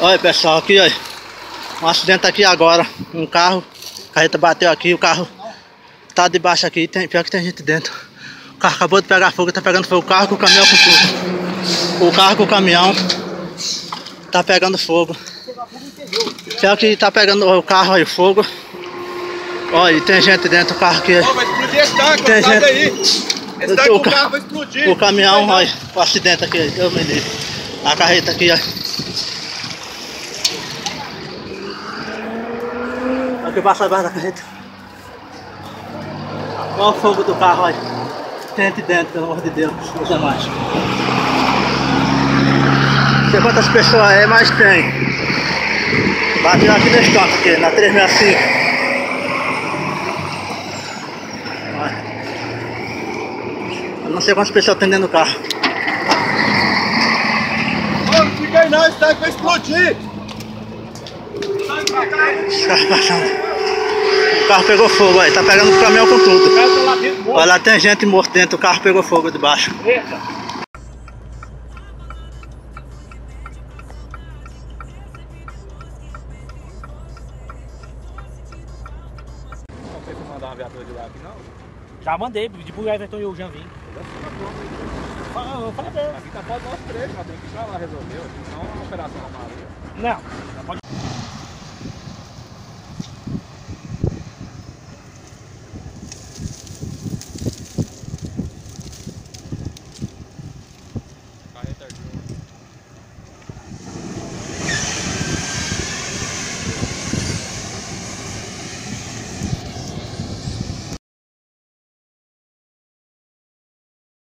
Olha pessoal, aqui ó, um acidente aqui agora, um carro, a carreta bateu aqui, o carro tá debaixo aqui, tem, pior que tem gente dentro. O carro acabou de pegar fogo, tá pegando fogo, o carro com o caminhão com tudo. O carro com o caminhão tá pegando fogo. Pior que tá pegando o carro aí, fogo. Olha, tem gente dentro do carro aqui. Ó, vai explodir esse tanque, Tem gente- daí. Esse tanque O ca- carro vai explodir. O caminhão, olha, o acidente aqui, eu me livre. A carreta aqui, ó. Aqui passa abaixo da carreta. Olha o fogo do carro. Tem gente dentro, pelo amor de Deus, os demais. Não sei quantas pessoas é, mas tem. Bateu aqui nesse canto aqui, na 365. Olha. Eu não sei quantas pessoas tem dentro do carro. Ô, não fica aí não, esse tanque vai explodir. Os carros passando. O carro pegou fogo, aí, tá pegando o caminhão com tudo. Olha lá, tem gente morta dentro, o carro pegou fogo debaixo. Eita. Não sei se mandar uma viatura de lá aqui, não. Já mandei, pedi pro Everton e o. Fala, eu falei pra ele. Aqui tá falta nós três, mas tem que ir pra lá resolver. Senão é uma operação. Não, não pode.